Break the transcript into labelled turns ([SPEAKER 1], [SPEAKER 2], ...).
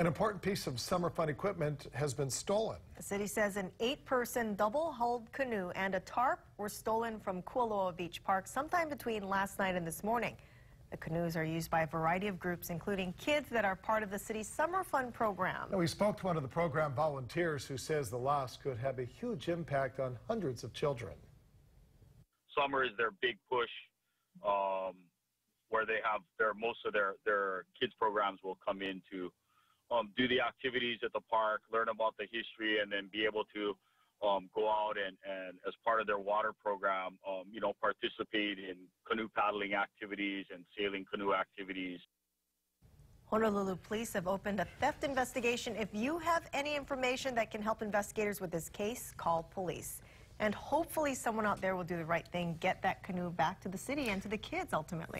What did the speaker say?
[SPEAKER 1] An important piece of summer fun equipment has been stolen.
[SPEAKER 2] The city says an eight-person double-hulled canoe and a tarp were stolen from Kualoa Beach Park sometime between last night and this morning. The canoes are used by a variety of groups, including kids that are part of the city's summer fun program.
[SPEAKER 1] Now, we spoke to one of the program volunteers who says the loss could have a huge impact on hundreds of children.
[SPEAKER 3] summer is their big push, um, where they have their most of their their kids programs will come in to um, do the activities at the park, learn about the history, and then be able to um, go out and, and as part of their water program, um, you know, participate in canoe paddling activities and sailing canoe activities.
[SPEAKER 2] Honolulu police have opened a theft investigation. If you have any information that can help investigators with this case, call police. And hopefully someone out there will do the right thing, get that canoe back to the city and to the kids ultimately.